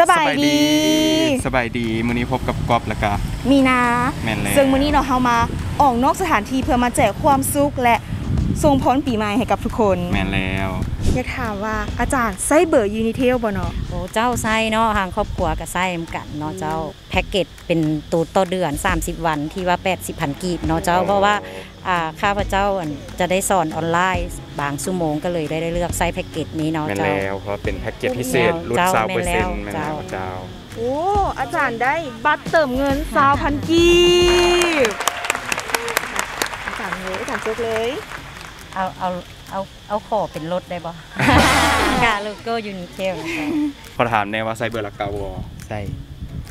สบายดีสบายดีมื้อนี้พบกับกอบแล้วก็มีนาแม่นแล้วซึ่งมื้อนี้เราเฮามาออกนอกสถานที่เพื่อมาแจกความสุขและส่งพรปีใหม่ให้กับทุกคน แม่นแล้ว อยากถามว่าอาจารย์ไซเบอร์ยูนิเทลบ่เนาะโอ้เจ้าไส้เนาะทางครอบครัวก็ไส้เหมือนกันเนาะเจ้าแพ็กเกจเป็นตูต่อเดือน 30 วันที่ว่า 80พันกีบเนาะเจ้าเพราะว่าอ่าข้าพเจ้าอั่นจะได้สอนออนไลน์บางชั่วโมงก็เลยได้เลือกไส้แพ็กเกจนี้เนาะแม่นเจ้าแล้วเพราะเป็นแพ็กเกจพิเศษลดเจ้า20%แม่นแม่นแล้แล้ววเจ้าโอ้อาจารย์ได้บัตรเติมเงิน2,000กีบอาจารย์เลยอาจารย์จุกเลยเอาเอา เอาเอาขอเป็นรถได้บ่กาโลโก้ยูนิเทลขอถามแน่ว่าไซเบอร์ลักเกาบ่ใส่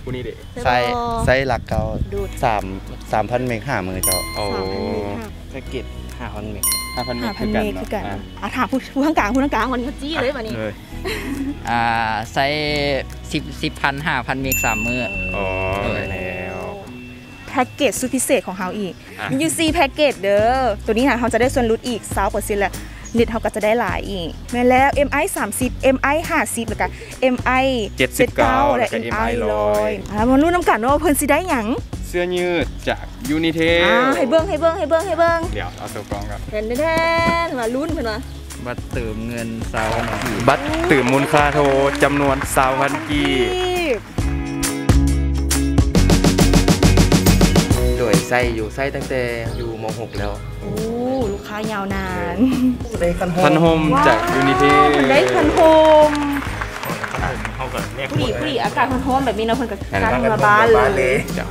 ผู้นี้เด้ใส่ใส่หลักเกาดูดสามสามพันเมกห้ามือเจ้าโอ้3,000เมกค่ะแพ็กเกจห้าพันเมก5,000เมก5,000เมกคือกันเนาะอะถามผู้ผู้ข้างกลางผู้ข้างกลางวันนี้เขาจี้เลยวันนี้เลยอ่าใช้สิบสิบพันห้าพันเมกสามมืออ๋อเออแล้วแพ็กเกจสุดพิเศษของเฮาอีกอะมีอยู่4แพ็กเกจเด้อตัวนี้นะเฮาจะได้ส่วนลดอีก20%แหละเน็ตเฮาก็จะได้หลายอีกแม่นแล้ว MI 30 MI 50แล้วก็ MI 79และแล้วก็ MI 100 100อะมาลุ้นน้ำกันว่าเพิ่นสิได้หยังเสื้อยืดจากยูนิเทอ่าให้เบิ่งให้เบิ่งให้เบิ่งให้เบิ่งเดี๋ยวเอาตัวกล้องก่อนแทนแทนมาลุ้นเพิ่นว่าบัตรเติมเงินสาวนาทีบัตรตื่นมูลค่าโทรจำนวน20,000กีบโดย ใส่อยู่ใส่ตั้งแต่อยู่ม .6 แล้ว โอ้ลูกค้ายาวนานได้คันคันโฮมจากยูนิเทได้คันโฮมผู้หญิงผู้หญิงอากาศคันโฮมแบบนี้เนาะเพิ่นก็กั้นมาบ้านเลยเดี๋ยว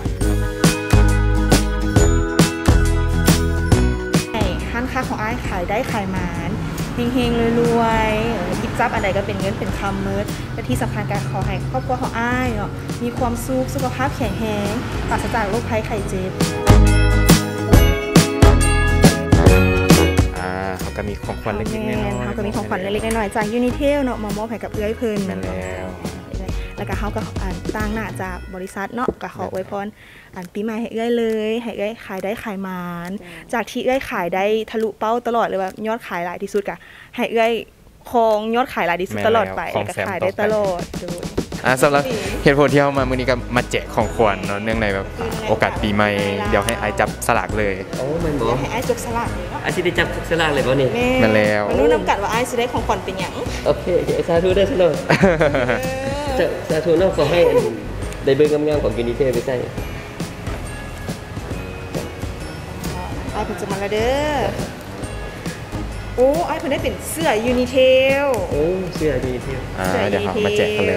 ใช่ห้านค้าของอ้ายขายได้ขายหมาน เฮงๆรวยๆเออหยิบจับอันใดก็เป็นเงินเป็นคำเมิดและที่สำคัญการขอให้ครอบครัวของอ้ายเนาะมีความสุขสุขภาพแข็งแรงปราศจากโรคภัยไข้เจ็บอ่าเขาก็มีของขวัญเล็กๆน้อยๆเขาก็มีของขวัญเล็กๆน้อยๆจากยูนิเทลเนาะมามอบให้กับเอื้อยเพิ่นแม่นแล้ว แล้วก็เขาก็อ่านตั้งหน้าจากบริษัทเนาะก็ขออวยพรอ่านปีใหม่ให้เอื้อยเลย ให้เอื้อยขายได้ขายหมานจากที่เอื้อยขายได้ทะลุเป้าตลอดเลยว่ายอดขายหลายที่สุดกะให้เอื้อยครองยอดขายหลายที่สุดตลอดไปแล้วก็ขายได้ตลอดโดยอ่าสำหรับเหตุผลที่เอามามื้อนี้ก็มาแจกของขวัญเนาะเนื่องในแบบโอกาสปีใหม่เดี๋ยวให้ไอายจับสลากเลยโอ้แม่นบ่เดี๋ยวให้ไอ้ายจกสลากเลยเนาะอาชีพได้จับสลากเลยบ่นี่แม่มาแล้วมารู้นำกันว่าไอ้ายสิได้ของขวัญเป็นหยังโอเคเดี๋ยวสาธุได้อซะหน่อ ยสาสาธุเนาะขอให้อันได้เบิ่งงามๆของยูนิเทไปใส่ไอ้ายเพิ่นจะมาแล้วเด้อโอ้ไอ้ายเพิ่นได้เป็นเสื้อยูนิเทลโอ้เสื้อยูนิเทอ่าเดี๋ยวเขามาแจกกันเลย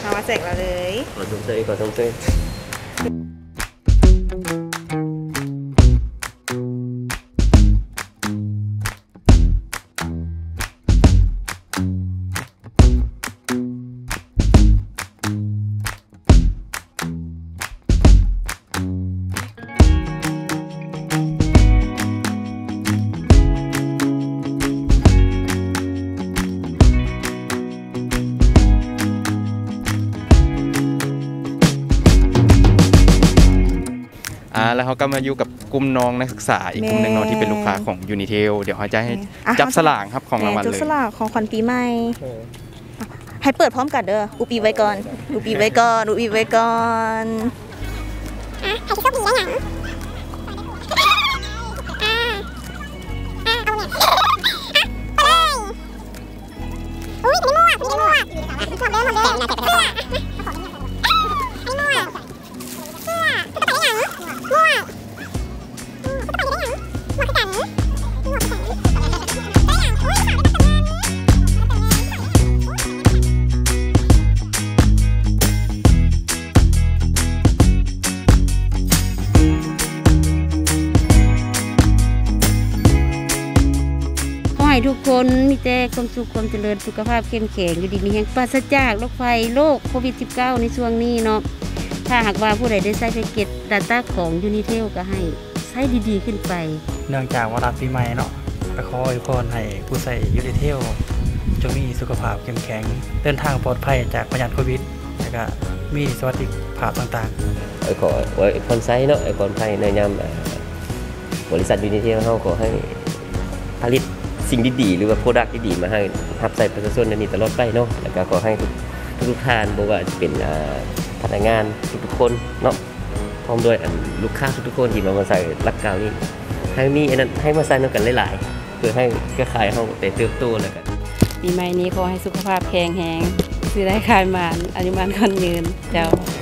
เอามาแจกเราเลยขอสมเสยขอสมเสย แล้วเขาก็มาอยู่กับกลุ่มน้องนักศึกษาอีกกลุ่มหนึ่งเนาะที่เป็นลูกค้าของยูนิเทลเดี๋ยวเขาจะให้อะจับสลากครับของรางวัลแหม่จเลกยสลากของขวัญปีใหม่ให้เปิดพร้อมกันเด้ออุปีไว้ก่อนอุปีไว้ก่อนอุปีไว้ก่อนขอ ให้ทุกคนมีแต่ความสุขความเจริญสุขภาพเข้มแข็งอยู่ดีมีแห่งปราศจากโรคภัยโรคโควิด -19 ในช่วงนี้เนาะถ้าหากว่าผู้ใดได้ใช้แพ็กเกจดาต้าของยูนิเทลก็ให้ใช้ดีๆขึ้นไป เนื่องจากว่ารับปีใหม่เนาะก็ขออวยพรให้ผู้ใส่ยูนิเทลจงมีสุขภาพเข้มแข็ง เดินทางปลอดภัยจากพยานโควิดแล้วก็มีสวัสดิภาพต่างๆเออขอไว้พรไซเนาะไอ้พรไพ่ในยามเอ่อบริษัทยูนิเทเฮาขอให้ผลิต สิ่งดีๆหรือว่าโปรดักต์ดีๆมาให้รับใส่ประชาชนในนี้ตลอดไปเนาะแล้วก็ขอให้ทุกทุกท่านบ่ว่าจะเป็นพนักงานทุกๆคนเนาะพร้อมด้วยลูกค้าทุกๆคนที่มามาใส่รักกาวนี้ให้มีอันนั้นให้มาใส่นกันหลายๆเพื่อให้เครือข่ายเฮาได้เติบโตแล้วกันปีใหม่นี้ขอให้สุขภาพแข็งแรงซื้อได้ขายมานอายุมันคนยืนเจ้าเจ้า